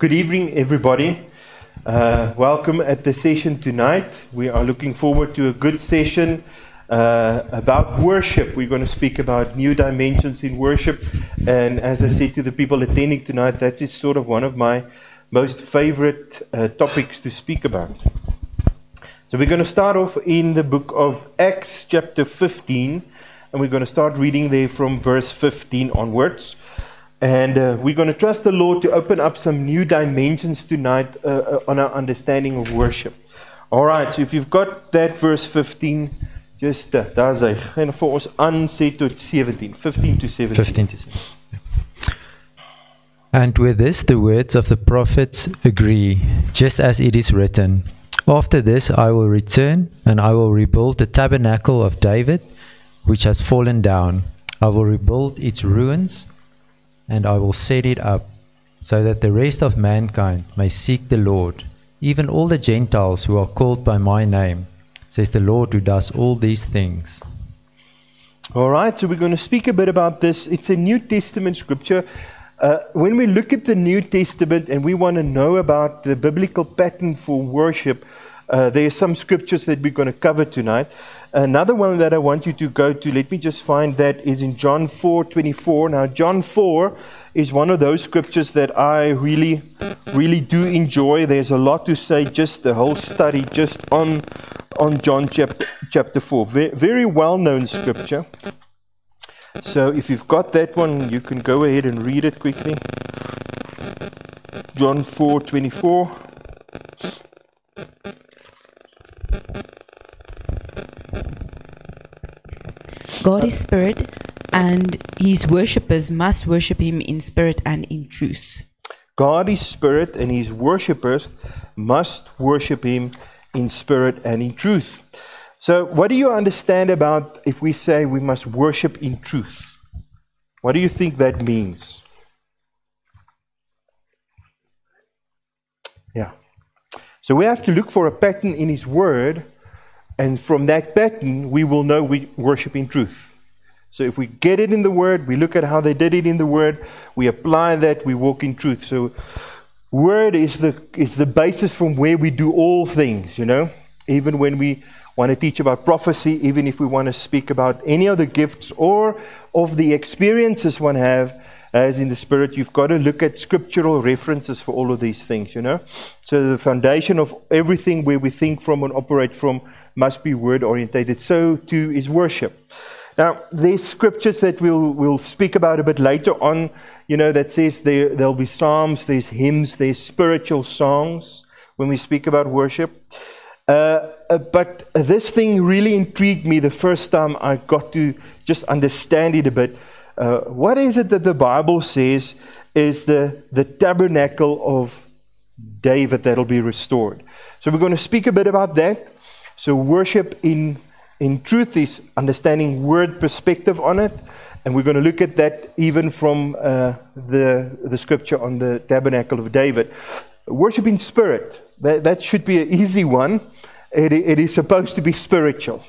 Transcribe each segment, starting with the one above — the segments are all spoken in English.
Good evening, everybody. Uh, welcome at the session tonight. We are looking forward to a good session uh, about worship. We're going to speak about new dimensions in worship. And as I said to the people attending tonight, that is sort of one of my most favorite uh, topics to speak about. So we're going to start off in the book of Acts, chapter 15, and we're going to start reading there from verse 15 onwards. And uh, we're going to trust the Lord to open up some new dimensions tonight uh, uh, on our understanding of worship. All right, so if you've got that verse 15, just uh, daar's hy. Gaan vir ons aan sê tot 17, 15 to 17. 15 to 17. And with this the words of the prophets agree, just as it is written After this I will return, and I will rebuild the tabernacle of David, which has fallen down. I will rebuild its ruins and I will set it up, so that the rest of mankind may seek the Lord, even all the Gentiles who are called by my name, says the Lord who does all these things. All right, so we're going to speak a bit about this. It's a New Testament scripture. Uh, when we look at the New Testament and we want to know about the biblical pattern for worship, uh, there are some scriptures that we're going to cover tonight. Another one that I want you to go to, let me just find that, is in John 4 24. Now, John 4 is one of those scriptures that I really, really do enjoy. There's a lot to say, just the whole study just on, on John chapter, chapter 4. Very, very well known scripture. So, if you've got that one, you can go ahead and read it quickly. John 4 24. God is spirit, and his worshippers must worship him in spirit and in truth. God is spirit, and his worshippers must worship him in spirit and in truth. So, what do you understand about if we say we must worship in truth? What do you think that means? Yeah. So, we have to look for a pattern in his word, and from that pattern, we will know we worship in truth. So if we get it in the Word, we look at how they did it in the Word, we apply that, we walk in truth. So Word is the is the basis from where we do all things, you know. Even when we want to teach about prophecy, even if we want to speak about any of the gifts or of the experiences one have as in the spirit, you've got to look at scriptural references for all of these things, you know. So the foundation of everything where we think from and operate from must be word orientated. So too is worship. Now, there's scriptures that we'll, we'll speak about a bit later on, you know, that says there, there'll be psalms, there's hymns, there's spiritual songs when we speak about worship. Uh, uh, but this thing really intrigued me the first time I got to just understand it a bit. Uh, what is it that the Bible says is the, the tabernacle of David that'll be restored? So we're going to speak a bit about that. So, worship in in truth is understanding word perspective on it. And we're going to look at that even from uh, the, the scripture on the tabernacle of David. Worship in spirit, that, that should be an easy one. It, it is supposed to be spiritual.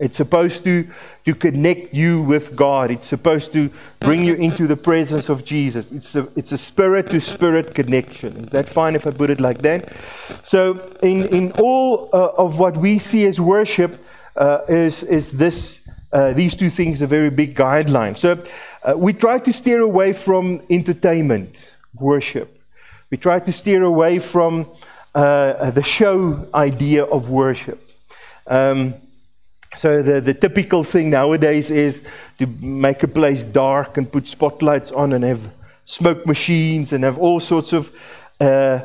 It's supposed to, to connect you with God. It's supposed to bring you into the presence of Jesus. It's a, it's a spirit to spirit connection. Is that fine if I put it like that? So, in, in all uh, of what we see as worship, uh, is, is this, uh, these two things a very big guideline. So uh, we try to steer away from entertainment, worship. We try to steer away from uh, the show idea of worship. Um, so the, the typical thing nowadays is to make a place dark and put spotlights on and have smoke machines and have all sorts of uh,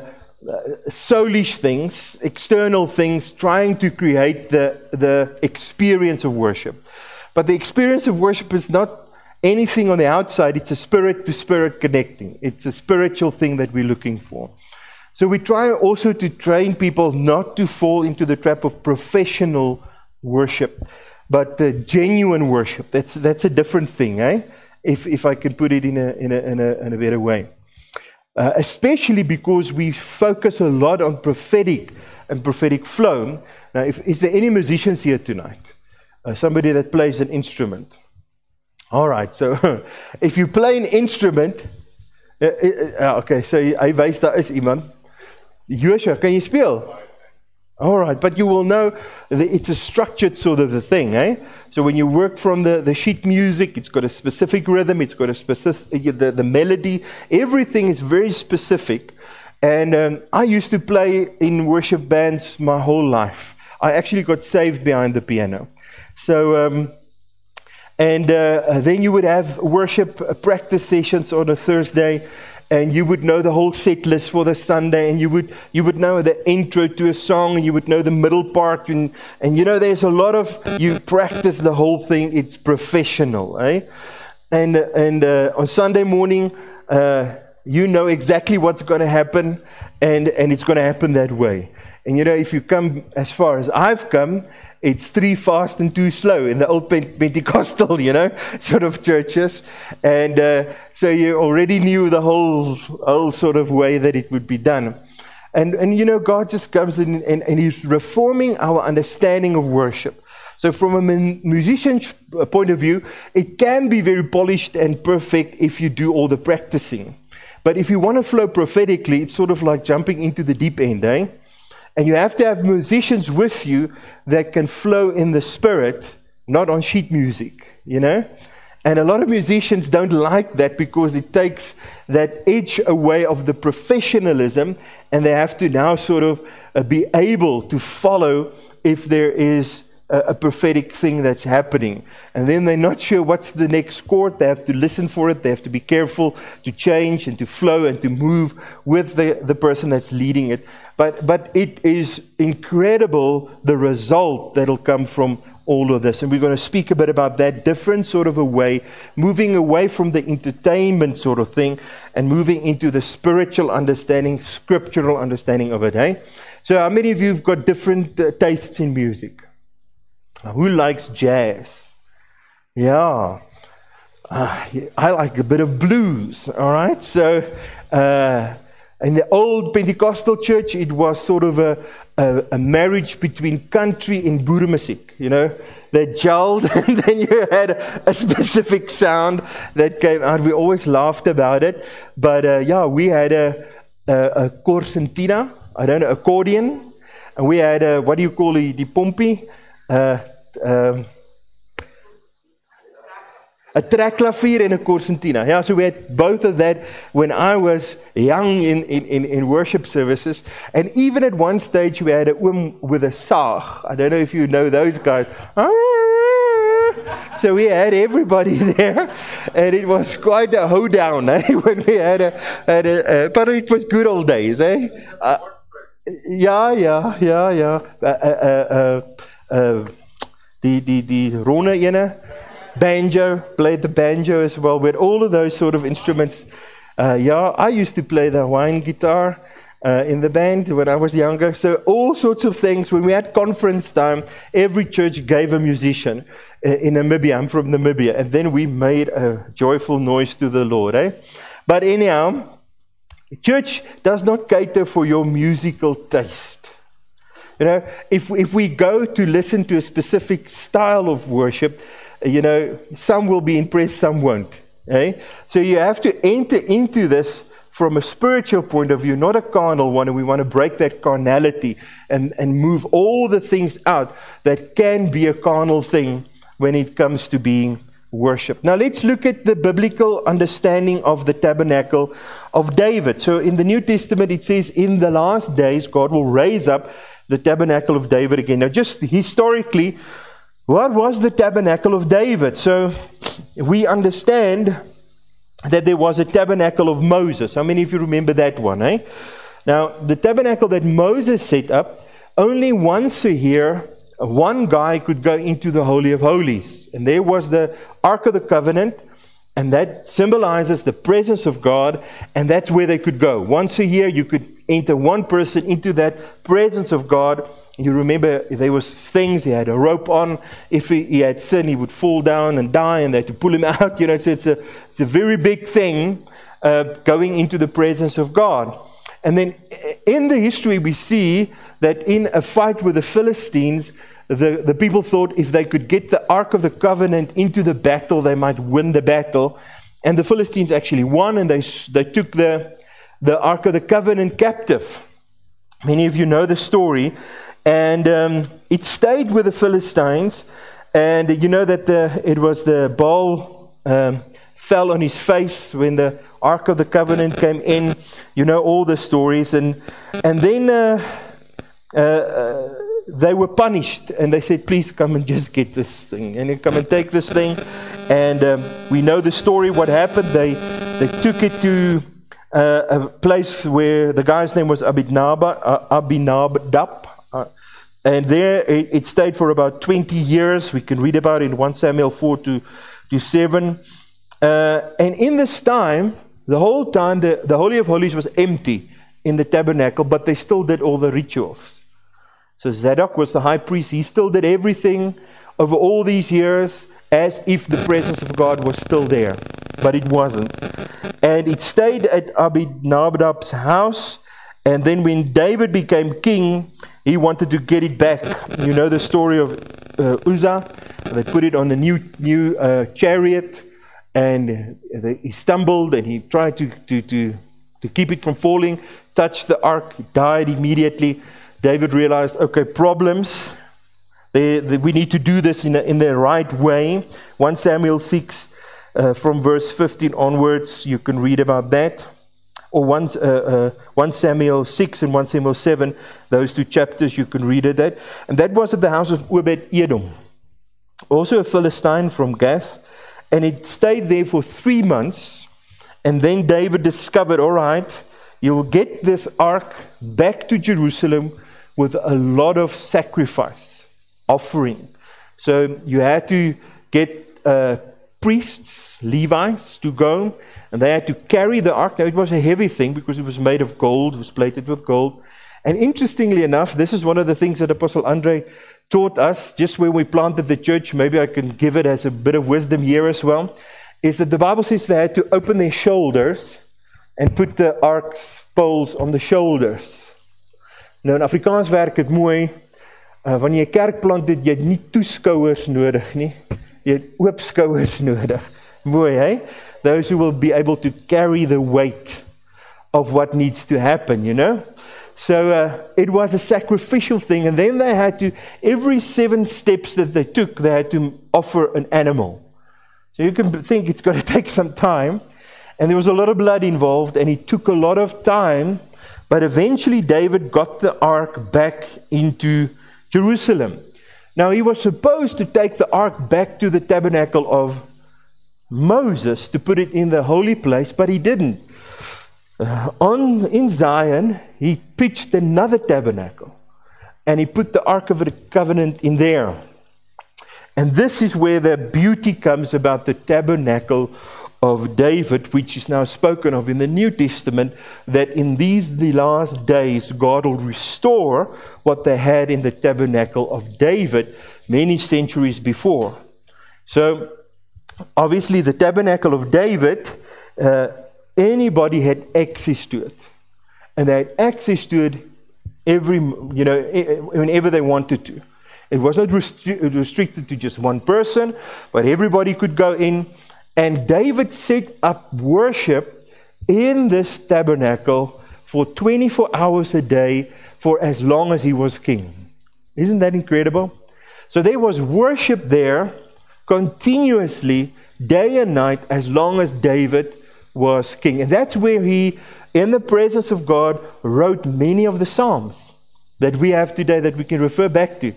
soulish things, external things, trying to create the, the experience of worship. But the experience of worship is not anything on the outside, it's a spirit to spirit connecting. It's a spiritual thing that we're looking for. So we try also to train people not to fall into the trap of professional worship, but the genuine worship. That's, that's a different thing, eh? If, if I can put it in a, in a, in a, in a better way. Uh, especially because we focus a lot on prophetic and prophetic flow. Now, if, is there any musicians here tonight? Uh, somebody that plays an instrument. All right, so if you play an instrument, Uh, uh, uh, okay, so hy wys daar is iemand. Joshua, kan jy speel? All right, but you will know it's a structured sort of a thing, eh? So when you work from the, the sheet music, it's got a specific rhythm, it's got a specific the, the melody, everything is very specific. And um, I used to play in worship bands my whole life. I actually got saved behind the piano. So, um, and uh, then you would have worship practice sessions on a Thursday, and you would know the whole set list for the Sunday, and you would you would know the intro to a song, and you would know the middle part, and and you know there's a lot of you practice the whole thing. It's professional, eh? And and uh, on Sunday morning. Uh, you know exactly what's going to happen, and, and it's going to happen that way. And you know, if you come as far as I've come, it's three fast and two slow in the old Pentecostal, you know, sort of churches. And uh, so you already knew the whole, whole sort of way that it would be done. And, and you know, God just comes in and, and He's reforming our understanding of worship. So, from a musician's point of view, it can be very polished and perfect if you do all the practicing. But if you want to flow prophetically, it's sort of like jumping into the deep end, eh? And you have to have musicians with you that can flow in the spirit, not on sheet music, you know? And a lot of musicians don't like that because it takes that edge away of the professionalism, and they have to now sort of uh, be able to follow if there is a, a, prophetic thing that's happening. And then they're not sure what's the next chord. They have to listen for it. They have to be careful to change and to flow and to move with the, the person that's leading it. But, but it is incredible the result that'll come from all of this. And we're going to speak a bit about that different sort of a way, moving away from the entertainment sort of thing and moving into the spiritual understanding, scriptural understanding of it. Hey? So, how many of you have got different uh, tastes in music? Who likes jazz? Yeah. Uh, I like a bit of blues, all right? So, uh, in the old Pentecostal church, it was sort of a, a, a marriage between country and boeremusiek, you know? They gelled, and then you had a, specific sound that came out. We always laughed about it. But uh, yeah, we had a, a, a concertina, I don't know, accordion. And we had a, what do you call it, the pompie? uh, um, a trekklavier and a concertina. Yeah, so we had both of that when I was young in, in, in, worship services. And even at one stage, we had a um with a saag. I don't know if you know those guys. So we had everybody there, and it was quite a hoedown eh? when we had a, had a uh, but it was good old days, eh? Uh, yeah, yeah, yeah, yeah. Uh, uh, uh uh, die, banjo, played the banjo as well, with all of those sort of instruments. Uh, yeah, I used to play the Hawaiian guitar uh, in the band when I was younger. So, all sorts of things. When we had conference time, every church gave a musician uh, in Namibia. I'm from Namibia. And then we made a joyful noise to the Lord. Eh? But, anyhow, church does not cater for your musical taste. You know, if, if we go to listen to a specific style of worship, you know, some will be impressed, some won't. Eh? So you have to enter into this from a spiritual point of view, not a carnal one, and we want to break that carnality and, and move all the things out that can be a carnal thing when it comes to being worship. Now let's look at the biblical understanding of the tabernacle of David. So in the New Testament, it says, In the last days, God will raise up the tabernacle of David again. Now, just historically, what was the tabernacle of David? So, we understand that there was a tabernacle of Moses. How many of you remember that one, eh? Now, the tabernacle that Moses set up, only once a year, one guy could go into the Holy of Holies. And there was the Ark of the Covenant, and that symbolizes the presence of God, and that's where they could go. Once a year, you could enter one person into that presence of God. You remember there was things he had a rope on. If he, he had sin, he would fall down and die, and they had to pull him out. You know, so it's a it's a very big thing uh, going into the presence of God. And then in the history, we see that in a fight with the Philistines, the, the people thought if they could get the Ark of the Covenant into the battle, they might win the battle. and the Philistines actually won, and they, they took the, the Ark of the Covenant captive. Many of you know the story. And um, it stayed with the Philistines. And you know that the, it was the ball um, fell on his face when the Ark of the Covenant came in. You know all the stories. And, and then uh, uh, uh, they were punished. And they said, please come and just get this thing. And come and take this thing. And um, we know the story, what happened. They, they took it to uh, a place where the guy's name was Abinab, uh, Abinadab. And there it, it, stayed for about 20 years. We can read about it in 1 Samuel 4 to, to 7. Uh, and in this time, the whole time, the, the Holy of Holies was empty in the tabernacle, but they still did all the rituals. So Zadok was the high priest. He still did everything over all these years as if the presence of God was still there, but it wasn't. And it stayed at Abinadab's house. And then when David became king, he wanted to get it back. You know the story of uh, Uzzah. They put it on a new new uh, chariot, and they, he stumbled and he tried to, to, to, to keep it from falling. Touched the ark, died immediately. David realized, okay, problems. They, they, we need to do this in, a, in the right way. 1 Samuel 6, uh, from verse 15 onwards, you can read about that. Or 1, uh, uh, 1 Samuel 6 and 1 Samuel 7, those two chapters, you can read it. That. And that was at the house of Obed Edom, also a Philistine from Gath. And it stayed there for three months. And then David discovered all right, you'll get this ark back to Jerusalem with a lot of sacrifice offering. So you had to get uh, priests, Levites, to go, and they had to carry the ark. Now, it was a heavy thing because it was made of gold, was plated with gold. And interestingly enough, this is one of the things that Apostle Andre taught us just when we planted the church. Maybe I can give it as a bit of wisdom here as well. Is that the Bible says they had to open their shoulders and put the ark's poles on the shoulders. Nou in Afrikaans werk dit mooi Uh, wanneer jy kerk plant het jy nie toeskouers nodig nie. Jy oop skouers nodig. Mooi? Those who will be able to carry the weight of what needs to happen, you know? So uh, it was a sacrificial thing and then they had to every seven steps that they took they had to offer an animal. So you can think it's going to take some time and there was a lot of blood involved and it took a lot of time but eventually David got the ark back into Jerusalem. Now, he was supposed to take the ark back to the tabernacle of Moses to put it in the holy place, but he didn't. Uh, on in Zion, he pitched another tabernacle and he put the ark of the covenant in there. And this is where the beauty comes about the tabernacle of David, which is now spoken of in the New Testament, that in these the last days God will restore what they had in the tabernacle of David many centuries before. So, obviously, the tabernacle of David, uh, anybody had access to it, and they had access to it every, you know, whenever they wanted to. It was not restri- restricted to just one person, but everybody could go in and David set up worship in this tabernacle for 24 hours a day for as long as he was king. Isn't that incredible? So there was worship there continuously, day and night, as long as David was king. And that's where he, in the presence of God, wrote many of the Psalms that we have today that we can refer back to.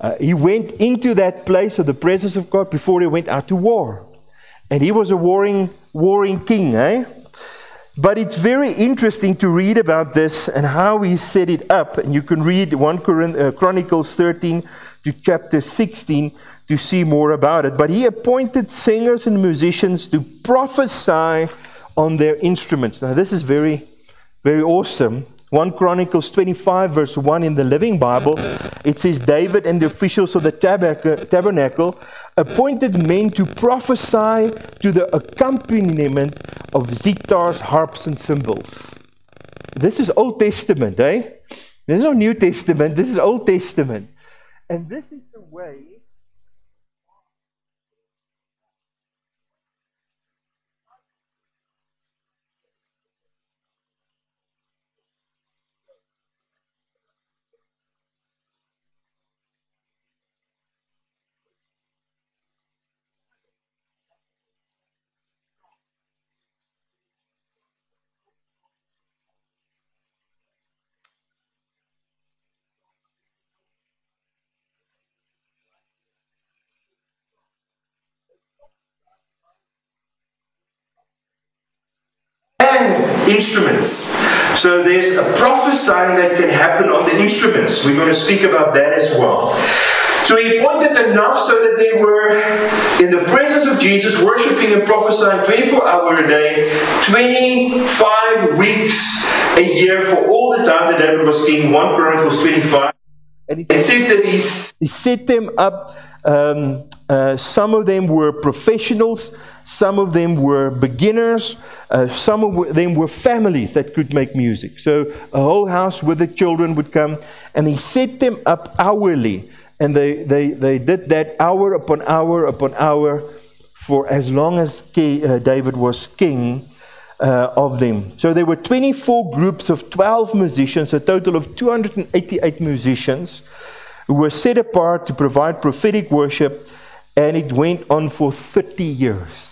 Uh, he went into that place of the presence of God before he went out to war. And he was a warring, warring king, eh? But it's very interesting to read about this and how he set it up. And you can read 1 uh, Chronicles 13 to chapter 16 to see more about it. But he appointed singers and musicians to prophesy on their instruments. Now, this is very, very awesome. 1 Chronicles 25, verse 1 in the Living Bible, it says, David and the officials of the tabernacle appointed men to prophesy to the accompaniment of zithers, harps, and cymbals. This is Old Testament, eh? This is not New Testament, this is Old Testament. And this is the way instruments. So there's a prophesying that can happen on the instruments. We're going to speak about that as well. So he appointed enough so that they were in the presence of Jesus, worshiping and prophesying 24 hours a day, 25 weeks a year for all the time that David was king. 1 Chronicles 25. And he said that he, he set them up. Um, uh, some of them were professionals, some of them were beginners, uh, some of them were families that could make music. So a whole house with the children would come, and he set them up hourly. And they, they, they did that hour upon hour upon hour for as long as uh, David was king uh, of them. So there were 24 groups of 12 musicians, a total of 288 musicians, who were set apart to provide prophetic worship, and it went on for 30 years.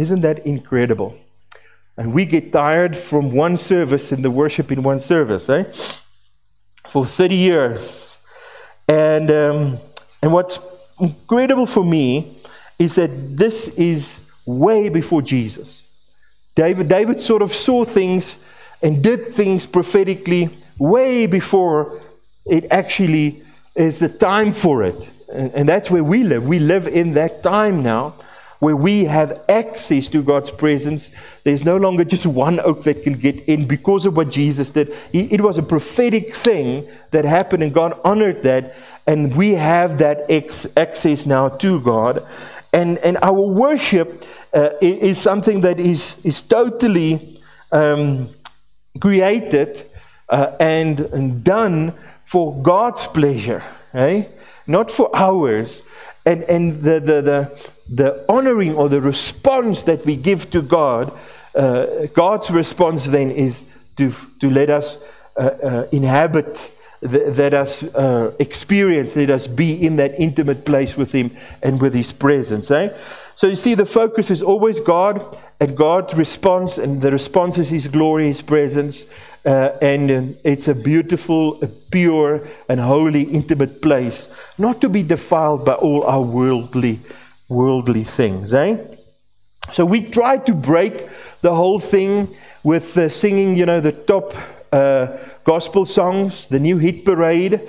Isn't that incredible? And we get tired from one service in the worship in one service, eh? For 30 years. And, um, and what's incredible for me is that this is way before Jesus. David, David sort of saw things and did things prophetically way before it actually is the time for it. And, and that's where we live. We live in that time now where we have access to God's presence. There's no longer just one oak that can get in because of what Jesus did. It was a prophetic thing that happened, and God honored that. And we have that access now to God. And, and our worship uh, is something that is, is totally um, created uh, and, and done for God's pleasure, eh? not for ours. And, and the, the, the, the honoring or the response that we give to God, uh, God's response then is to, to let us uh, uh, inhabit, the, let us uh, experience, let us be in that intimate place with Him and with His presence. Eh? So you see, the focus is always God and God's response, and the response is His glory, His presence. Uh, and um, it's a beautiful, a pure, and holy, intimate place, not to be defiled by all our worldly worldly things, eh? So we try to break the whole thing with uh, singing, you know, the top uh, gospel songs, the new hit parade.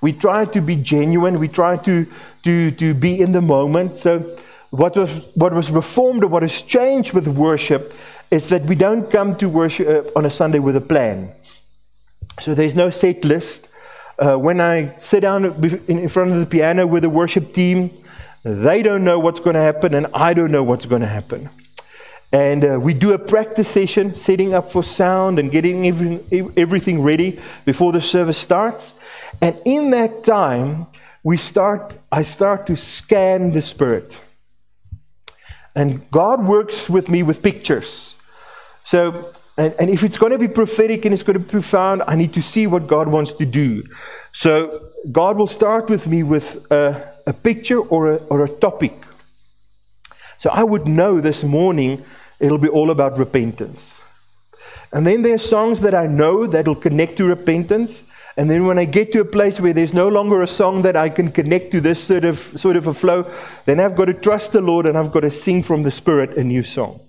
We try to be genuine. We try to, to, to be in the moment. So what was, what was reformed or what has changed with worship is that we don't come to worship uh, on a Sunday with a plan. So there's no set list. Uh, when I sit down in front of the piano with the worship team, they don't know what's going to happen, and I don't know what's going to happen. And uh, we do a practice session, setting up for sound and getting everything, everything ready before the service starts. And in that time, we start, I start to scan the Spirit. And God works with me with pictures. So, and, and if it's going to be prophetic and it's going to be profound, I need to see what God wants to do. So, God will start with me with. Uh, a picture or a, or a topic. So I would know this morning it'll be all about repentance. And then there are songs that I know that will connect to repentance. And then when I get to a place where there's no longer a song that I can connect to this sort of sort of a flow, then I've got to trust the Lord and I've got to sing from the Spirit a new song.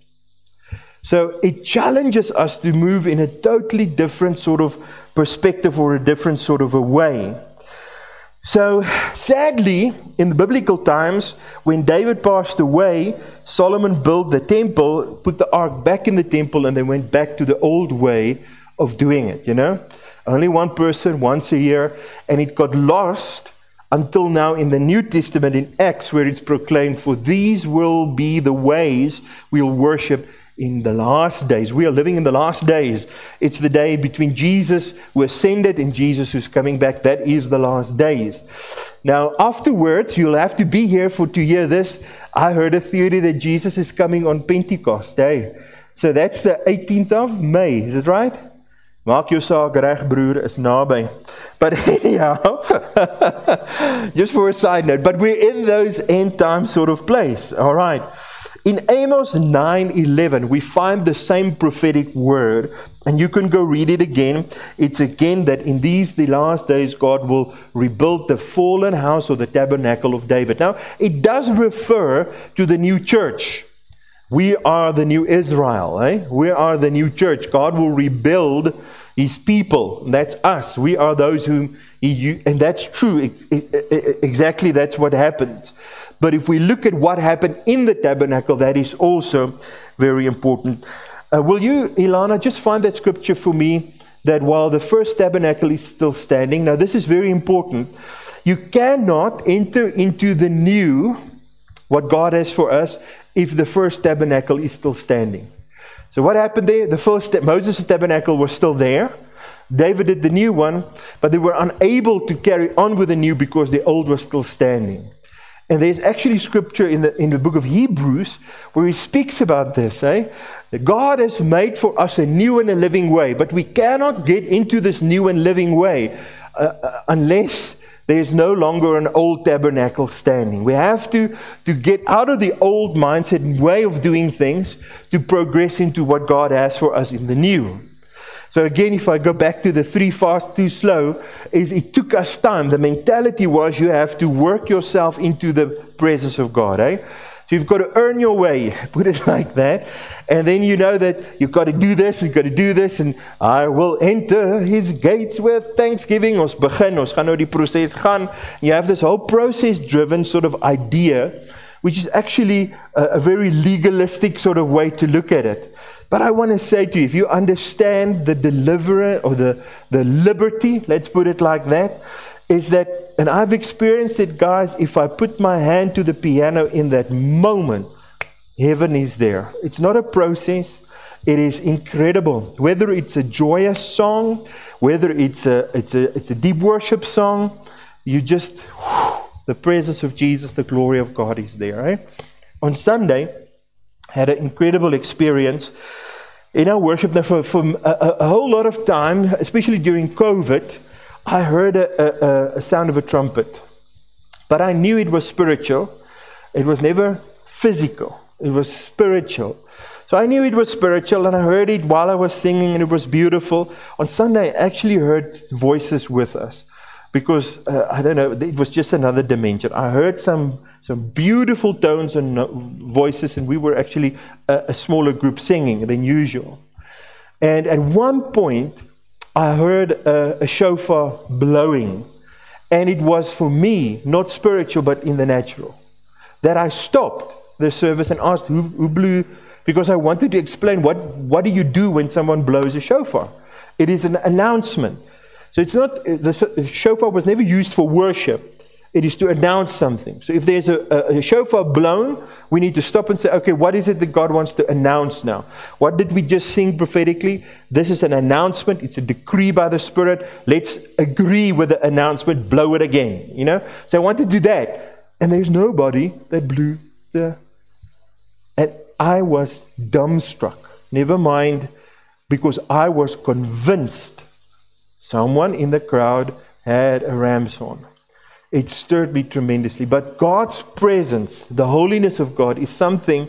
So it challenges us to move in a totally different sort of perspective or a different sort of a way. So, sadly, in the biblical times, when David passed away, Solomon built the temple, put the ark back in the temple, and they went back to the old way of doing it, you know? Only one person once a year, and it got lost until now in the New Testament in Acts, where it's proclaimed, For these will be the ways we'll worship in the last days. We are living in the last days. It's the day between Jesus who ascended and Jesus who's coming back. That is the last days. Now, afterwards, you'll have to be here for to hear this. I heard a theory that Jesus is coming on Pentecost Day. So that's the 18th of May. Is it right? Maak jou saak reg broer is naby. But anyhow, just for a side note, but we're in those end time sort of place. All right. In Amos 9:11 we find the same prophetic word and you can go read it again. It's again that in these the last days God will rebuild the fallen house or the tabernacle of David. Now, it does refer to the new church. We are the new Israel, eh? We are the new church. God will rebuild his people. That's us. We are those whom he, and that's true. Exactly, that's what happens. But if we look at what happened in the tabernacle, that is also very important. Uh, will you, Ilana, just find that scripture for me that while the first tabernacle is still standing, now this is very important. You cannot enter into the new, what God has for us, if the first tabernacle is still standing. So what happened there? The first Moses' tabernacle was still there. David did the new one, but they were unable to carry on with the new because the old was still standing. And there's actually scripture in the in the book of Hebrews where he speaks about this, eh? That God has made for us a new and a living way, but we cannot get into this new and living way uh, uh, unless there's no longer an old tabernacle standing. We have to, to get out of the old mindset and way of doing things to progress into what God has for us in the new. So again, if I go back to the three fast, too slow, is it took us time. The mentality was you have to work yourself into the presence of God, eh? So you've got to earn your way, put it like that. And then you know that you've got to do this, you've got to do this, and I will enter his gates with thanksgiving. Ons begin, ons gaan nou die proses gaan. You have this whole process driven sort of idea, which is actually a, a very legalistic sort of way to look at it. But I want to say to you, if you understand the deliverer or the, the liberty, let's put it like that, is that, and I've experienced it, guys, if I put my hand to the piano in that moment, heaven is there. It's not a process, it is incredible. Whether it's a joyous song, whether it's a, it's a, it's a deep worship song, you just, whew, the presence of Jesus, the glory of God is there. Eh? On Sunday, had an incredible experience in our worship. Now, for, for uh, a, a whole lot of time, especially during COVID, I heard a, a, a sound of a trumpet. But I knew it was spiritual. It was never physical, it was spiritual. So I knew it was spiritual, and I heard it while I was singing, and it was beautiful. On Sunday, I actually heard voices with us because uh, I don't know, it was just another dimension. I heard some some beautiful tones and uh, voices, and we were actually a, a smaller group singing than usual. And at one point, I heard a, a shofar blowing, and it was for me not spiritual but in the natural. That I stopped the service and asked who, who blew, because I wanted to explain what, what do you do when someone blows a shofar? It is an announcement. So it's not, the, shofar was never used for worship. It is to announce something. So if there's a, a, a, shofar blown, we need to stop and say, okay, what is it that God wants to announce now? What did we just sing prophetically? This is an announcement. It's a decree by the Spirit. Let's agree with the announcement. Blow it again. You know. So I want to do that, and there's nobody that blew the. And I was dumbstruck. Never mind, because I was convinced someone in the crowd had a ram's horn it stirred me tremendously. But God's presence, the holiness of God, is something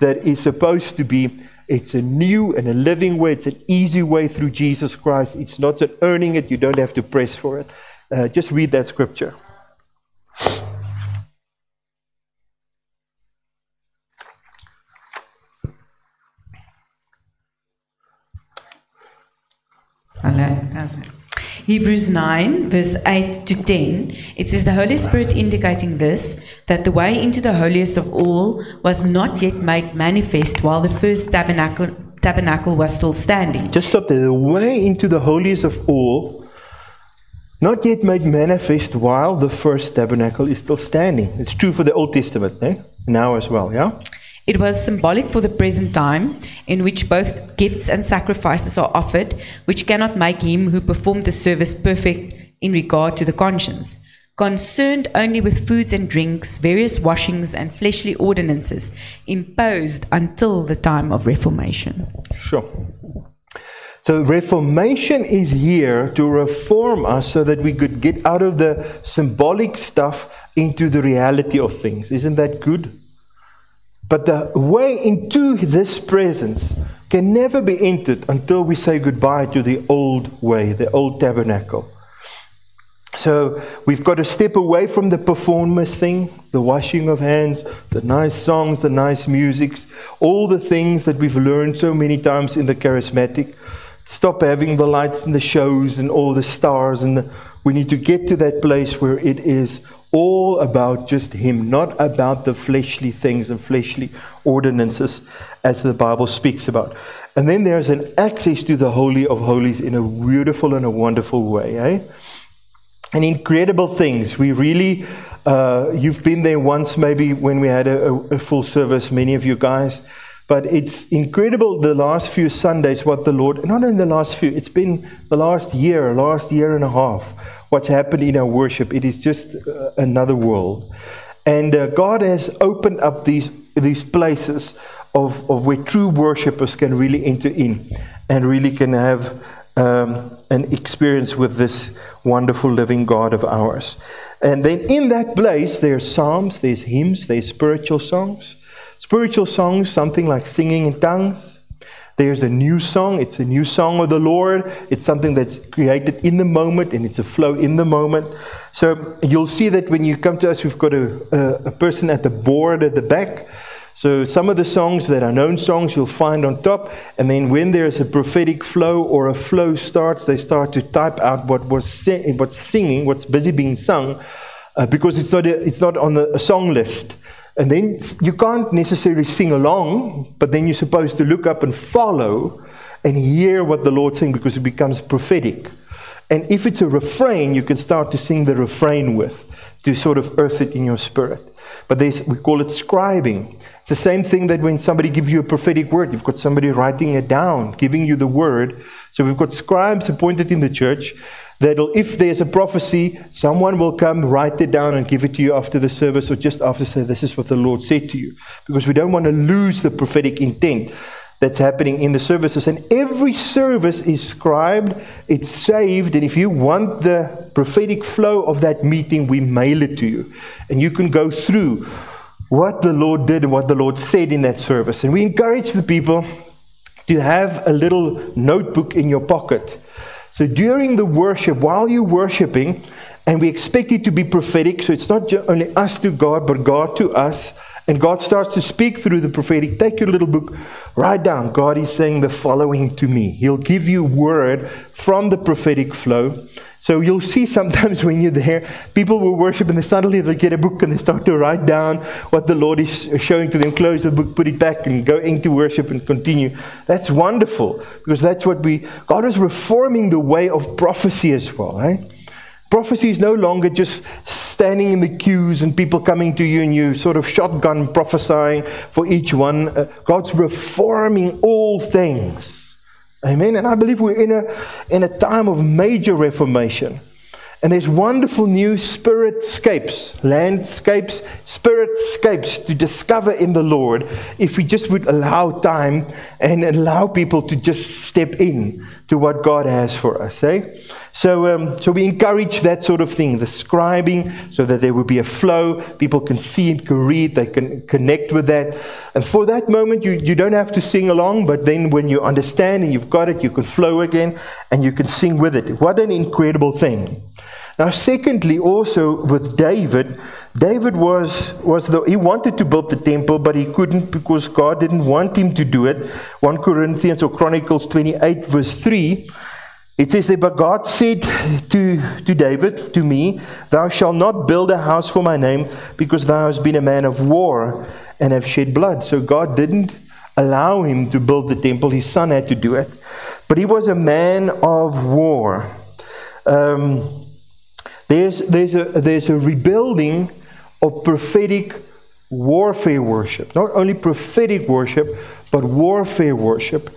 that is supposed to be. It's a new and a living way. It's an easy way through Jesus Christ. It's not an earning it. You don't have to press for it. Uh, just read that scripture. Hebrews 9, verse 8 to 10, it says, The Holy Spirit indicating this, that the way into the holiest of all was not yet made manifest while the first tabernacle, tabernacle was still standing. Just stop there. The way into the holiest of all, not yet made manifest while the first tabernacle is still standing. It's true for the Old Testament, eh? now as well, yeah? It was symbolic for the present time, in which both gifts and sacrifices are offered, which cannot make him who performed the service perfect in regard to the conscience. Concerned only with foods and drinks, various washings, and fleshly ordinances imposed until the time of Reformation. Sure. So, Reformation is here to reform us so that we could get out of the symbolic stuff into the reality of things. Isn't that good? But the way into this presence can never be entered until we say goodbye to the old way, the old tabernacle. So we've got to step away from the performance thing the washing of hands, the nice songs, the nice music, all the things that we've learned so many times in the charismatic. Stop having the lights and the shows and all the stars. And the, we need to get to that place where it is all about just Him, not about the fleshly things and fleshly ordinances as the Bible speaks about. And then there's an access to the Holy of Holies in a beautiful and a wonderful way. Eh? And incredible things. We really, uh, you've been there once maybe when we had a, a full service, many of you guys. But it's incredible the last few Sundays what the Lord, not in the last few, it's been the last year, last year and a half, what's happened in our worship. It is just uh, another world. And uh, God has opened up these, these places of, of where true worshippers can really enter in and really can have um, an experience with this wonderful living God of ours. And then in that place, there's psalms, there's hymns, there's spiritual songs. Spiritual songs, something like singing in tongues. There's a new song. It's a new song of the Lord. It's something that's created in the moment and it's a flow in the moment. So you'll see that when you come to us, we've got a, a, a person at the board at the back so some of the songs that are known songs you'll find on top, and then when there's a prophetic flow or a flow starts, they start to type out what was what's singing, what's busy being sung, uh, because it's not a, it's not on the, a song list. And then you can't necessarily sing along, but then you're supposed to look up and follow and hear what the Lord's saying because it becomes prophetic. And if it's a refrain, you can start to sing the refrain with to sort of earth it in your spirit. But we call it scribing. It's the same thing that when somebody gives you a prophetic word, you've got somebody writing it down, giving you the word. So we've got scribes appointed in the church that if there's a prophecy, someone will come, write it down, and give it to you after the service or just after say, This is what the Lord said to you. Because we don't want to lose the prophetic intent that's happening in the services. And every service is scribed, it's saved, and if you want the prophetic flow of that meeting, we mail it to you. And you can go through what the Lord did and what the Lord said in that service. And we encourage the people to have a little notebook in your pocket. So during the worship, while you're worshiping, and we expect it to be prophetic, so it's not only us to God, but God to us, and God starts to speak through the prophetic. Take your little book, write down. God is saying the following to me. He'll give you word from the prophetic flow. So you'll see sometimes when you're there, people will worship and then suddenly they get a book and they start to write down what the Lord is showing to them, close the book, put it back, and go into worship and continue. That's wonderful because that's what we, God is reforming the way of prophecy as well. Eh? Prophecy is no longer just standing in the queues and people coming to you and you sort of shotgun prophesying for each one. Uh, God's reforming all things. Amen. And I believe we're in a, in a time of major reformation. And there's wonderful new spiritscapes, landscapes, spiritscapes to discover in the Lord if we just would allow time and allow people to just step in to what God has for us. Eh? So, um, so we encourage that sort of thing, the scribing, so that there will be a flow. People can see and can read, they can connect with that. And for that moment, you, you don't have to sing along, but then when you understand and you've got it, you can flow again and you can sing with it. What an incredible thing. Now, secondly, also with David, David was, was the, he wanted to build the temple, but he couldn't because God didn't want him to do it. 1 Corinthians or Chronicles 28, verse 3 it says there, but God said to, to David, to me, Thou shalt not build a house for my name, because thou hast been a man of war and have shed blood. So God didn't allow him to build the temple. His son had to do it. But he was a man of war. Um, there's, there's, a, there's a rebuilding of prophetic warfare worship. Not only prophetic worship, but warfare worship.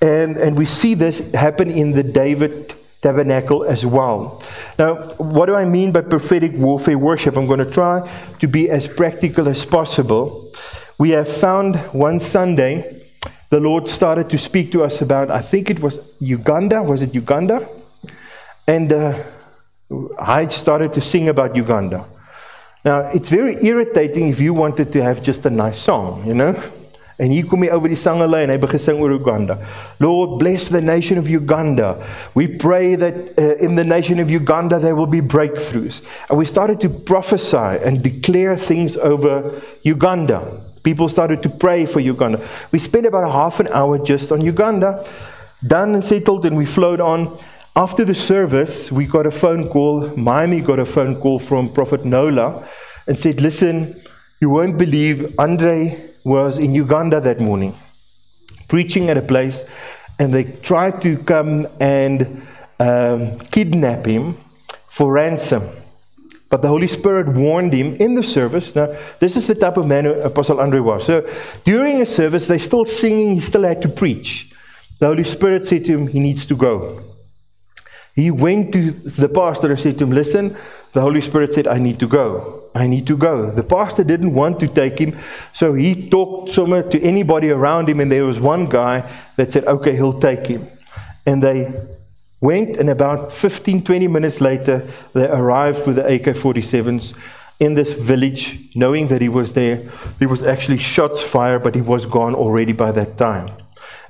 And, and we see this happen in the David tabernacle as well. Now, what do I mean by prophetic warfare worship? I'm going to try to be as practical as possible. We have found one Sunday, the Lord started to speak to us about, I think it was Uganda. Was it Uganda? And uh, I started to sing about Uganda. Now, it's very irritating if you wanted to have just a nice song, you know? En hier kom hy oor die sangelei en hy begin sing oor Uganda. Lord, bless the nation of Uganda. We pray that uh, in the nation of Uganda there will be breakthroughs. And we started to prophesy and declare things over Uganda. People started to pray for Uganda. We spent about a half an hour just on Uganda, done and settled, and we flowed on. After the service, we got a phone call. Miami got a phone call from Prophet Nola and said, Listen, you won't believe Andre was in Uganda that morning, preaching at a place, and they tried to come and um, kidnap him for ransom. But the Holy Spirit warned him in the service. Now, this is the type of man Apostle Andre was. So, during a service, they're still singing, he still had to preach. The Holy Spirit said to him, He needs to go. He went to the pastor and said to him, Listen, the Holy Spirit said, I need to go. I need to go. The pastor didn't want to take him, so he talked somewhere to anybody around him, and there was one guy that said, Okay, he'll take him. And they went, and about 15, 20 minutes later, they arrived with the AK 47s in this village, knowing that he was there. There was actually shots fired, but he was gone already by that time.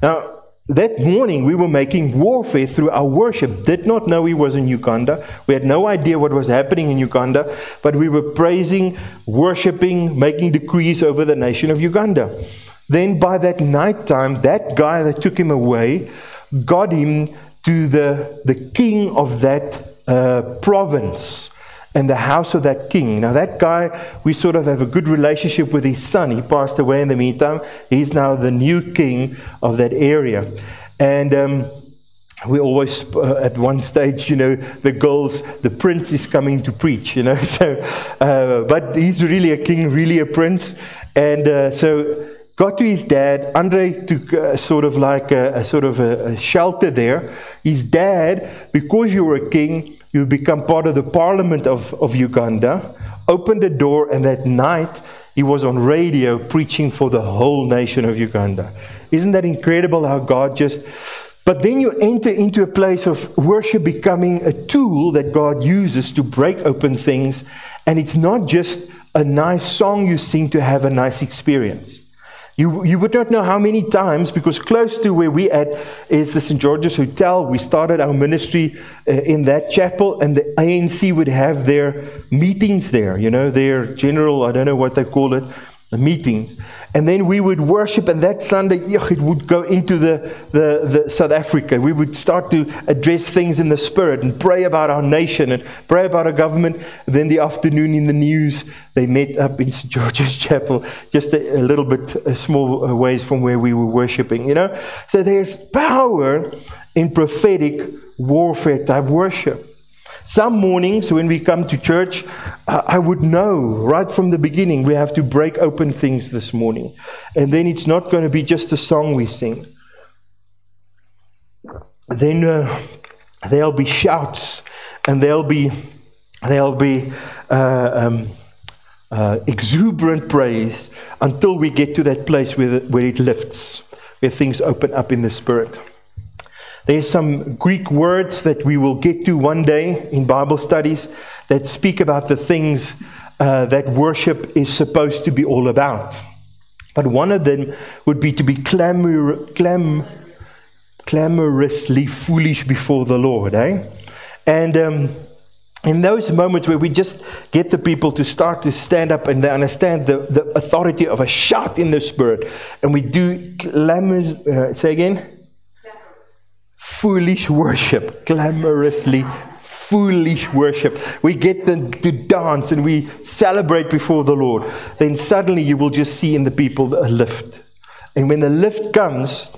Now, that morning we were making warfare through our worship. Did not know he was in Uganda. We had no idea what was happening in Uganda, but we were praising, worshiping, making decrees over the nation of Uganda. Then by that night time, that guy that took him away got him to the, the king of that uh, province and the house of that king. Now, that guy, we sort of have a good relationship with his son. He passed away in the meantime. He's now the new king of that area. And um, we always, uh, at one stage, you know, the girls, the prince is coming to preach, you know. So, uh, but he's really a king, really a prince. And uh, so, got to his dad. Andre took uh, sort of like a, a sort of a, a shelter there. His dad, because you were a king, you become part of the parliament of, of Uganda, opened the door, and that night he was on radio preaching for the whole nation of Uganda. Isn't that incredible how God just. But then you enter into a place of worship becoming a tool that God uses to break open things, and it's not just a nice song you sing to have a nice experience. You, you would not know how many times, because close to where we're at is the St. George's Hotel. We started our ministry uh, in that chapel, and the ANC would have their meetings there, you know, their general, I don't know what they call it, the meetings. And then we would worship, and that Sunday, it would go into the, the, the South Africa. We would start to address things in the spirit and pray about our nation and pray about our government. Then the afternoon in the news, they met up in St. George's Chapel, just a, a little bit a small uh, ways from where we were worshiping, you know. So there's power in prophetic warfare type worship. Some mornings when we come to church, uh, I would know right from the beginning we have to break open things this morning. And then it's not going to be just a song we sing. Then uh, there'll be shouts and there'll be, there'll be uh, um, uh, exuberant praise until we get to that place where, the, where it lifts, where things open up in the spirit. There's some Greek words that we will get to one day in Bible studies that speak about the things uh, that worship is supposed to be all about. But one of them would be to be clamor, clam, clamorously foolish before the Lord, eh? And um, in those moments where we just get the people to start to stand up and they understand the, the authority of a shout in the spirit, and we do clamors, uh, say again? Foolish worship, glamorously foolish worship. We get them to dance and we celebrate before the Lord. Then suddenly you will just see in the people a lift. And when the lift comes,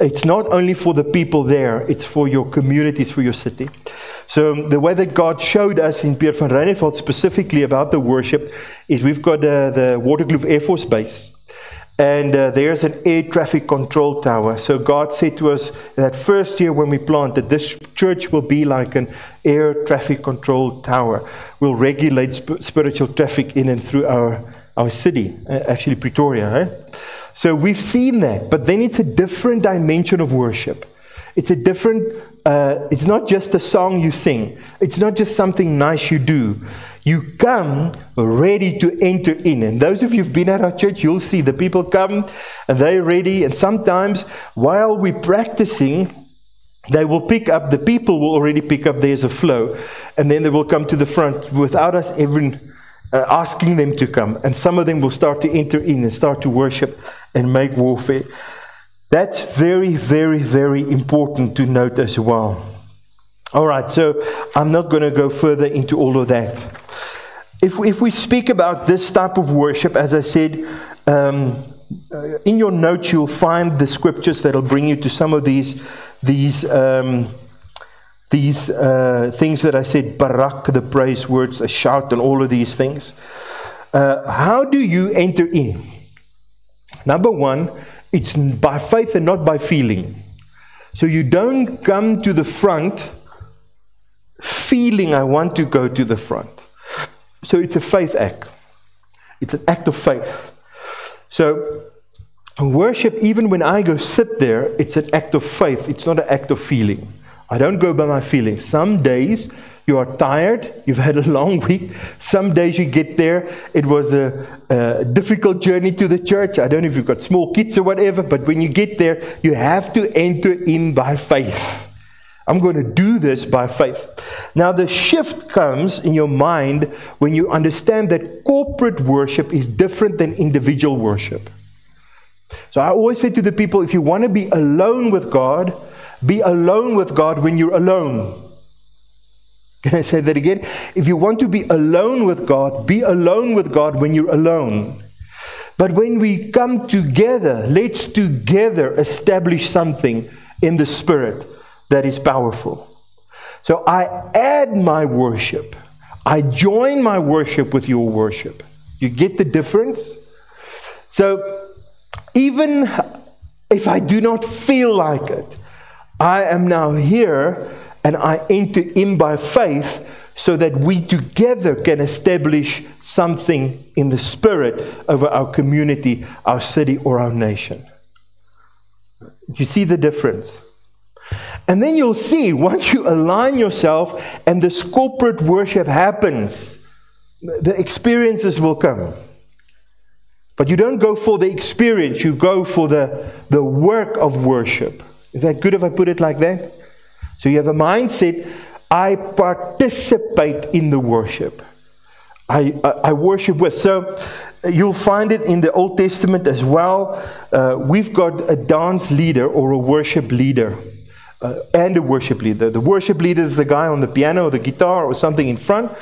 it's not only for the people there, it's for your communities, for your city. So the way that God showed us in Pierre van Ryneveld specifically about the worship is we've got uh, the Waterkloof Air Force Base. And uh, there's an air traffic control tower. So God said to us that first year when we planted, this church will be like an air traffic control tower. We'll regulate sp- spiritual traffic in and through our, our city, uh, actually Pretoria. Eh? So we've seen that, but then it's a different dimension of worship. It's a different, uh, it's not just a song you sing, it's not just something nice you do. You come ready to enter in. And those of you who've been at our church, you'll see the people come and they're ready. And sometimes while we're practicing, they will pick up, the people will already pick up there's a flow, and then they will come to the front without us even uh, asking them to come. And some of them will start to enter in and start to worship and make warfare. That's very, very, very important to note as well. All right, so I'm not going to go further into all of that. If, if we speak about this type of worship, as I said, um, in your notes you'll find the scriptures that'll bring you to some of these these um, these uh, things that I said, barak, the praise words, a shout, and all of these things. Uh, how do you enter in? Number one, it's by faith and not by feeling. So you don't come to the front feeling I want to go to the front. So it's a faith act. It's an act of faith. So worship, even when I go sit there, it's an act of faith. It's not an act of feeling. I don't go by my feelings. Some days you are tired, you've had a long week. Some days you get there, it was a, a, difficult journey to the church. I don't know if you've got small kids or whatever, but when you get there, you have to enter in by faith. I'm going to do this by faith. Now, the shift comes in your mind when you understand that corporate worship is different than individual worship. So I always say to the people if you want to be alone with God, be alone with God when you're alone. Can I say that again? If you want to be alone with God, be alone with God when you're alone. But when we come together, let's together establish something in the Spirit that is powerful. So I add my worship. I join my worship with your worship. You get the difference? So even if I do not feel like it, I am now here and I enter in by faith so that we together can establish something in the spirit over our community, our city, or our nation. You see the difference? And then you'll see once you align yourself and this corporate worship happens, the experiences will come. But you don't go for the experience, you go for the, the work of worship. Is that good if I put it like that? So you have a mindset I participate in the worship. I, I, worship with. So you'll find it in the Old Testament as well. Uh, we've got a dance leader or a worship leader uh, and a worship leader. The worship leader is the guy on the piano or the guitar or something in front.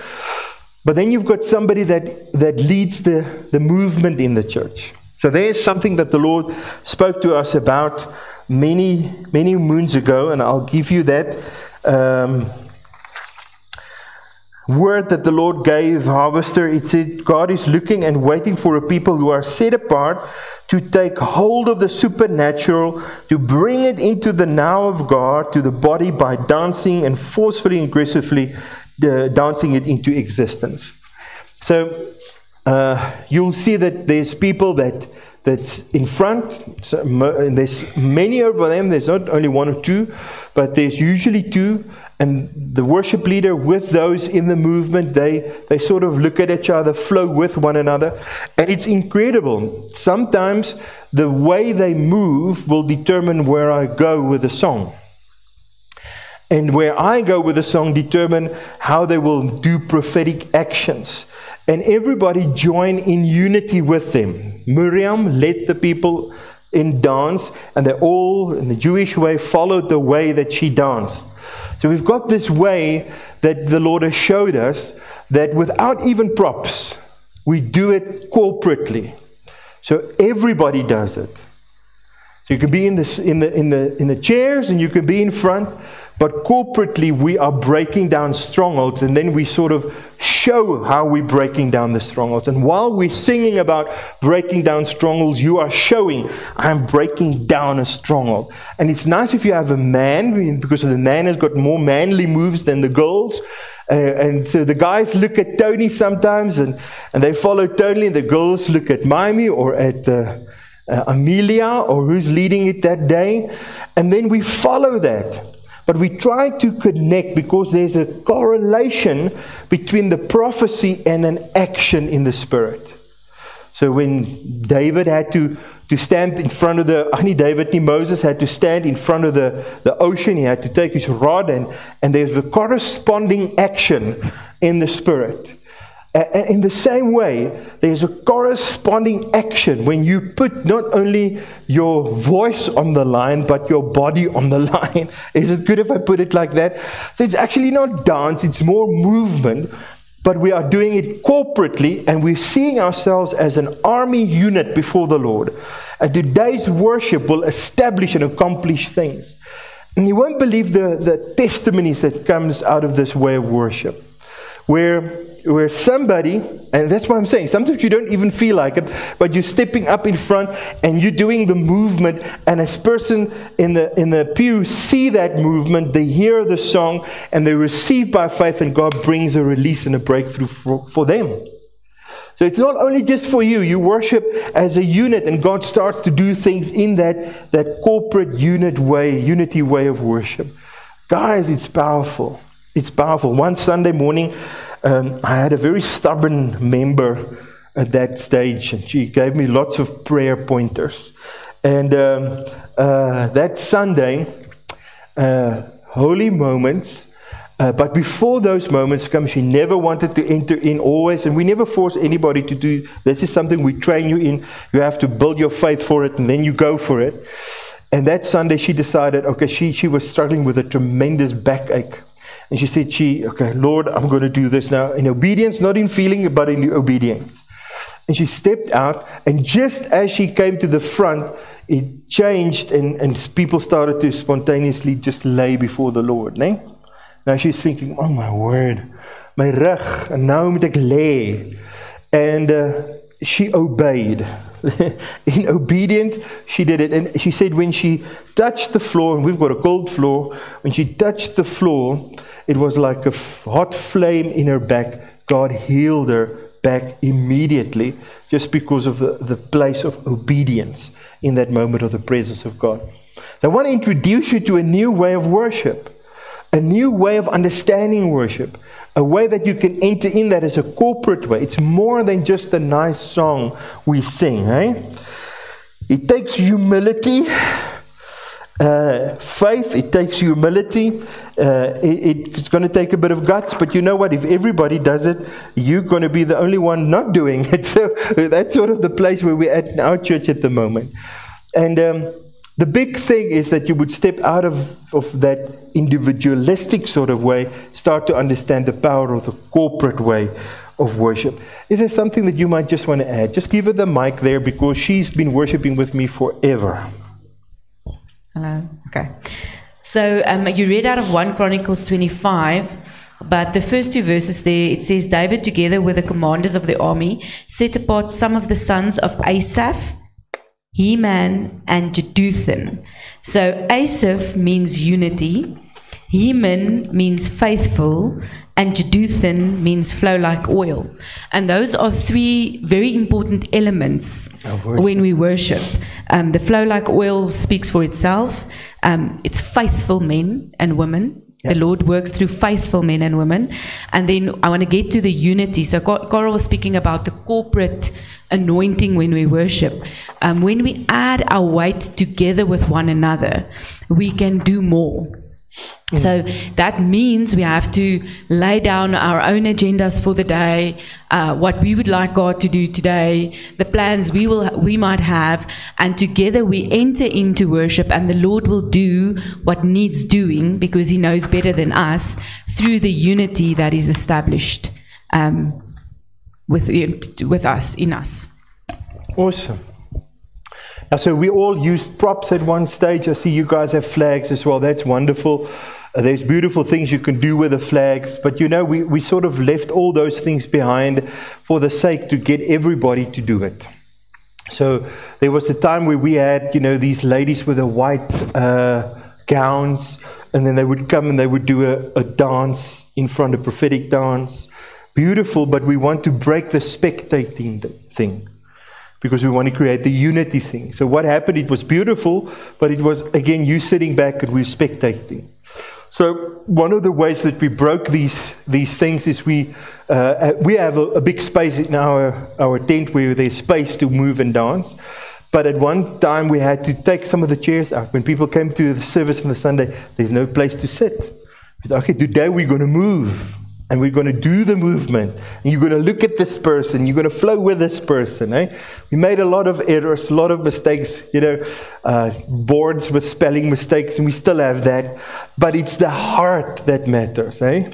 But then you've got somebody that, that leads the, the movement in the church. So there's something that the Lord spoke to us about many, many moons ago, and I'll give you that. Um, word that the Lord gave Harvester, it said, God is looking and waiting for a people who are set apart to take hold of the supernatural, to bring it into the now of God, to the body by dancing and forcefully aggressively uh, dancing it into existence. So uh, you'll see that there's people that that's in front. So, there's many of them. There's not only one or two, but there's usually two and the worship leader with those in the movement they they sort of look at each other flow with one another. And it's incredible. Sometimes the way they move will determine where i go with the song. And where i go with the song determine how they will do prophetic actions. And everybody join in unity with them. Miriam led the people in dance and they all in the jewish way followed the way that she danced so we've got this way that the Lord has showed us that without even props, we do it corporately. So everybody does it. So you can be in the, in the, in the, in the chairs and you can be in front, but corporately, we are breaking down strongholds, and then we sort of show how we're breaking down the strongholds. And while we're singing about breaking down strongholds, you are showing, I'm breaking down a stronghold. And it's nice if you have a man, because the man has got more manly moves than the girls. Uh, and so the guys look at Tony sometimes, and, and they follow Tony, and the girls look at Mimi or at uh, uh, Amelia, or who's leading it that day. And then we follow that. But we try to connect because there's a correlation between the prophecy and an action in the spirit. So when David had to, to stand in front of the, only David, nie Moses had to stand in front of the, the ocean, he had to take his rod, and, and there's a corresponding action in the spirit. In the same way, there's a corresponding action when you put not only your voice on the line, but your body on the line. Is it good if I put it like that? So it's actually not dance, it's more movement, but we are doing it corporately and we're seeing ourselves as an army unit before the Lord. And today's worship will establish and accomplish things. And you won't believe the, the testimonies that comes out of this way of worship where where somebody and that's what i'm saying sometimes you don't even feel like it but you're stepping up in front and you're doing the movement and as person in the in the pew see that movement they hear the song and they receive by faith and god brings a release and a breakthrough for, for them. So it's not only just for you. You worship as a unit and god starts to do things in that that corporate unit way unity way of worship. Guys it's powerful it's powerful. One Sunday morning, um, I had a very stubborn member at that stage, and she gave me lots of prayer pointers. And um, uh, that Sunday, uh, holy moments. Uh, but before those moments come, she never wanted to enter in always, and we never force anybody to do. This is something we train you in. You have to build your faith for it, and then you go for it. And that Sunday, she decided, okay, she, she was struggling with a tremendous backache. And she said, she, okay, Lord, I'm going to do this now in obedience, not in feeling, but in obedience. And she stepped out, and just as she came to the front, it changed, and, and people started to spontaneously just lay before the Lord. Nee? Now she's thinking, oh my word, my rug, and now moet ek lay. And uh, she obeyed. in obedience, she did it. And she said, when she touched the floor, and we've got a cold floor, when she touched the floor, it was like a hot flame in her back. God healed her back immediately just because of the, the place of obedience in that moment of the presence of God. I want to introduce you to a new way of worship, a new way of understanding worship, a way that you can enter in that as a corporate way. It's more than just a nice song we sing, eh? It takes humility, uh, faith, it takes humility. Uh, it, it's going to take a bit of guts, but you know what? If everybody does it, you're going to be the only one not doing it. So that's sort of the place where we're at in our church at the moment. And um, the big thing is that you would step out of, of that individualistic sort of way, start to understand the power of the corporate way of worship. Is there something that you might just want to add? Just give her the mic there because she's been worshiping with me forever. Hello. Okay. So um, you read out of 1 Chronicles 25, but the first two verses there, it says, David, together with the commanders of the army, set apart some of the sons of Asaph, Heman, and Jeduthun. So Asaph means unity, Heman means faithful, and Jeduthun means flow like oil. And those are three very important elements when we worship. Um, the flow like oil speaks for itself. Um, it's faithful men and women. The Lord works through faithful men and women. And then I want to get to the unity. So Cor- Coral was speaking about the corporate anointing when we worship. Um, when we add our weight together with one another, we can do more. So that means we have to lay down our own agendas for the day, uh, what we would like God to do today, the plans we will we might have, and together we enter into worship, and the Lord will do what needs doing because He knows better than us through the unity that is established um, with with us in us. Awesome. Now, so we all used props at one stage. I see you guys have flags as well. That's wonderful. Uh, there's beautiful things you can do with the flags, but you know, we, we sort of left all those things behind for the sake to get everybody to do it. So there was a time where we had, you know, these ladies with the white uh, gowns, and then they would come and they would do a, a dance in front, of a prophetic dance. Beautiful, but we want to break the spectating th- thing because we want to create the unity thing. So what happened? It was beautiful, but it was again you sitting back and we're spectating. So one of the ways that we broke these these things is we uh, we have a, a, big space in our our tent where there's space to move and dance. But at one time we had to take some of the chairs out. When people came to the service on the Sunday, there's no place to sit. We said, okay, today we're going to move and we're going to do the movement. And you're going to look at this person. You're going to flow with this person. Eh? We made a lot of errors, a lot of mistakes, you know, uh, boards with spelling mistakes, and we still have that. But it's the heart that matters. Eh?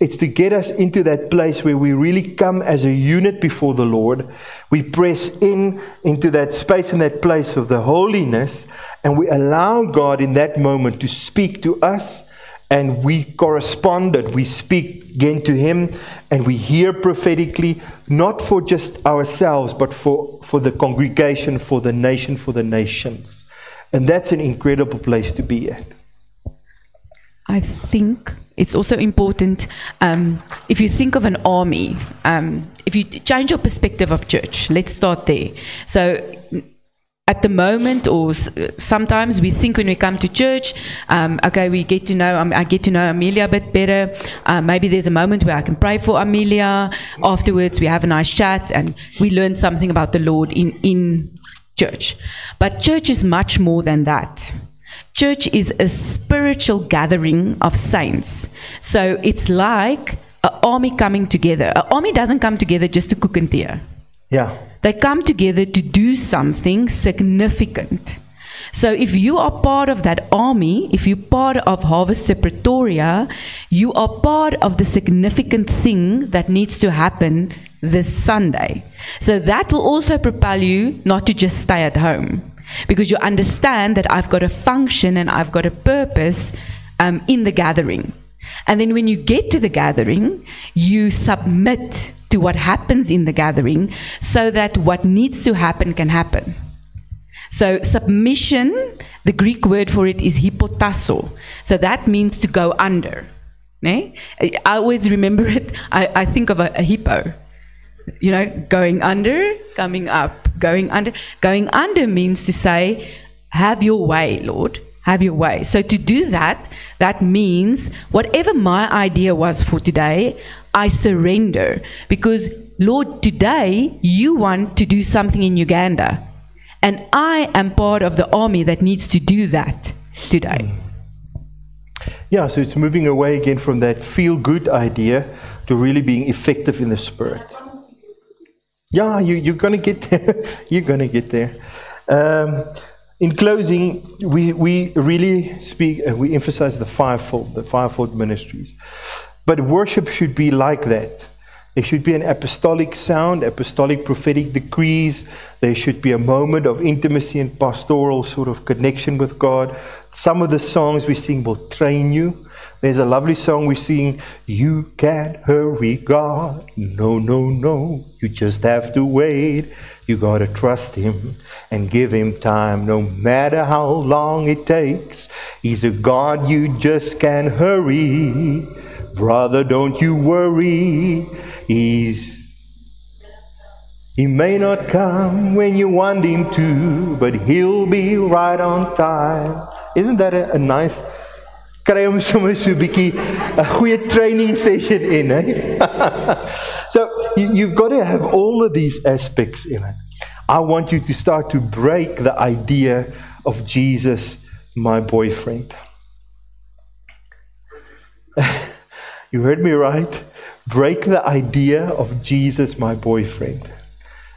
It's to get us into that place where we really come as a unit before the Lord. We press in into that space and that place of the holiness, and we allow God in that moment to speak to us and we corresponded. We speak again to Him and we hear prophetically, not for just ourselves, but for, for the congregation, for the nation, for the nations. And that's an incredible place to be at. I think it's also important um, if you think of an army, um, if you change your perspective of church, let's start there. So at the moment, or sometimes we think when we come to church, um, okay, we get to know, um, I get to know Amelia a bit better. Uh, maybe there's a moment where I can pray for Amelia. Afterwards, we have a nice chat and we learn something about the Lord in, in church. But church is much more than that. Church is a spiritual gathering of saints. So it's like an army coming together. An army doesn't come together just to cook and tea. Yeah. They come together to do something significant. So if you are part of that army, if you're part of Harvester Pretoria, you are part of the significant thing that needs to happen this Sunday. So that will also propel you not to just stay at home because you understand that I've got a function and I've got a purpose um, in the gathering. And then when you get to the gathering, you submit to what happens in the gathering so that what needs to happen can happen. So, submission, the Greek word for it is hypotasso. So, that means to go under. Ne? I always remember it, I, I think of a, a hippo. You know, going under, coming up, going under. Going under means to say, have your way, Lord have your way. So to do that, that means whatever my idea was for today, I surrender because, Lord, today you want to do something in Uganda. And I am part of the army that needs to do that today. Yeah, so it's moving away again from that feel good idea to really being effective in the spirit. Yeah, you, you're going to get there. you're going to get there. Um, in closing, we, we really speak, uh, we emphasize the fivefold, the fivefold ministries. But worship should be like that. There should be an apostolic sound, apostolic prophetic decrees. There should be a moment of intimacy and pastoral sort of connection with God. Some of the songs we sing will train you. There's a lovely song we sing, You can't hurry God. No, no, no. You just have to wait. You gotta trust Him and give Him time, no matter how long it takes. He's a God you just can't hurry. Brother, don't you worry. He's he may not come when you want him to, but he'll be right on time. Isn't that a, a nice kry hom sommer so 'n bietjie 'n goeie training session in, hè? Eh? so you, you've got to have all of these aspects in it. I want you to start to break the idea of Jesus, my boyfriend. You heard me right? Break the idea of Jesus, my boyfriend.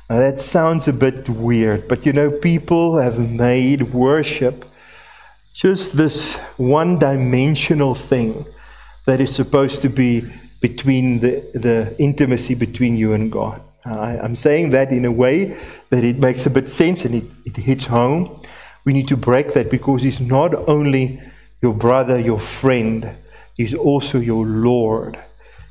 Now that sounds a bit weird, but you know, people have made worship just this one dimensional thing that is supposed to be between the, the intimacy between you and God. I, am saying that in a way that it makes a bit sense and it, it hits home. We need to break that because He's not only your brother, your friend, He's also your Lord.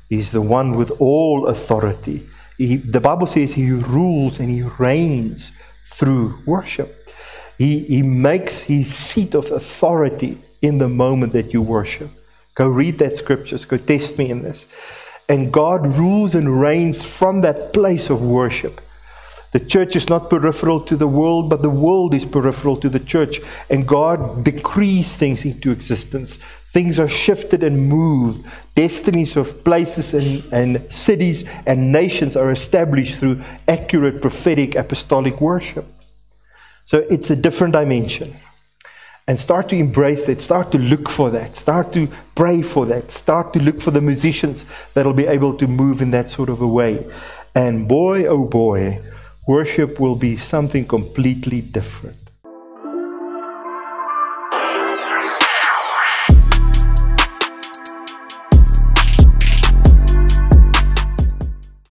He's the one with all authority. He, the Bible says he rules and he reigns through worship. He, he makes his seat of authority in the moment that you worship. Go read that scriptures, go test me in this. And God rules and reigns from that place of worship. The church is not peripheral to the world, but the world is peripheral to the church. And God decrees things into existence Things are shifted and moved. Destinies of places and, and cities and nations are established through accurate prophetic apostolic worship. So it's a different dimension. And start to embrace that, start to look for that, start to pray for that, start to look for the musicians that'll be able to move in that sort of a way. And boy, oh boy, worship will be something completely different.